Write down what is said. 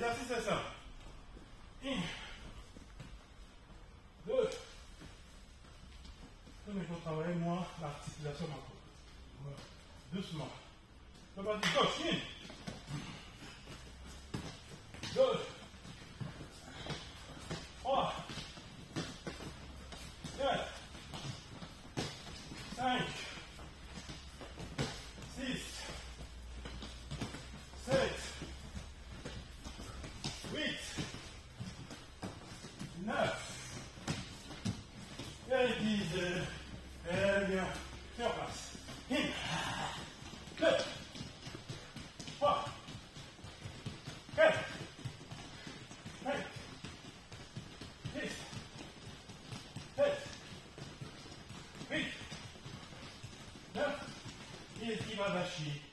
L'exercice est simple. 1, 2. Je travailler, moi, l'articulation ma Doucement. La partie gauche. Neuf. Et dix. Et bien. Sur place. Une. Deux. Trois. Quatre. Cinq. Six. Sept. Huit. Neuf. Et Iwadashi.